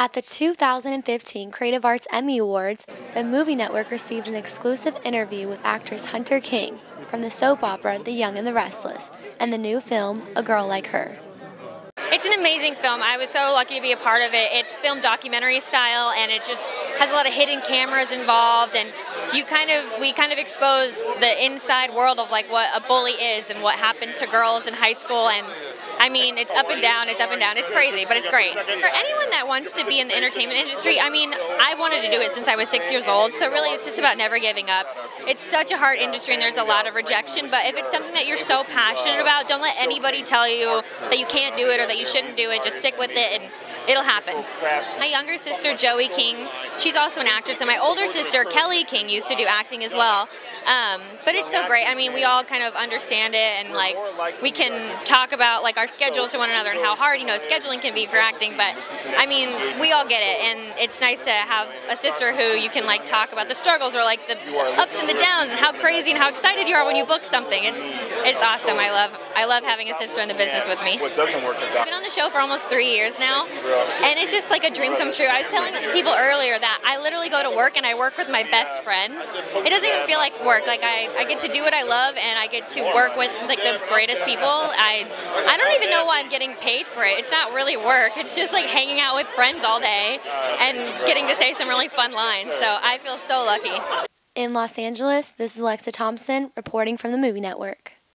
At the 2015 Creative Arts Emmy Awards, the Movie Network received an exclusive interview with actress Hunter King from the soap opera The Young and the Restless and the new film A Girl Like Her. It's an amazing film. I was so lucky to be a part of it. It's filmed documentary style and it just has a lot of hidden cameras involved and you kind of we kind of expose the inside world of like what a bully is and what happens to girls in high school and I mean, it's up and down, it's up and down. It's crazy, but it's great. For anyone that wants to be in the entertainment industry, I mean, I wanted to do it since I was six years old, so really it's just about never giving up. It's such a hard industry and there's a lot of rejection, but if it's something that you're so passionate about, don't let anybody tell you that you can't do it or that you shouldn't do it. Just stick with it and it'll happen. My younger sister, Joey King, she's also an actress, and my older sister, Kelli King, used to do acting as well. Um, but it's so great. I mean, we all kind of understand it, and like we can talk about like our schedules to one another and how hard you know scheduling can be for acting. But I mean, we all get it, and it's nice to have a sister who you can like talk about the struggles or like the ups and the downs and how crazy and how excited you are when you book something. It's it's awesome. I love I love having a sister in the business with me. I've been on the show for almost three years now, and it's just like a dream come true. I was telling people earlier that I literally go to work and I work with my best friends. It doesn't even feel like work. Like I, I get to do what I love and I get to work with like the greatest people. I I don't even know why I'm getting paid for it. It's not really work. It's just like hanging out with friends all day and getting to say some really fun lines. So I feel so lucky. In Los Angeles, this is Alexa Thompson reporting from the Movie Network.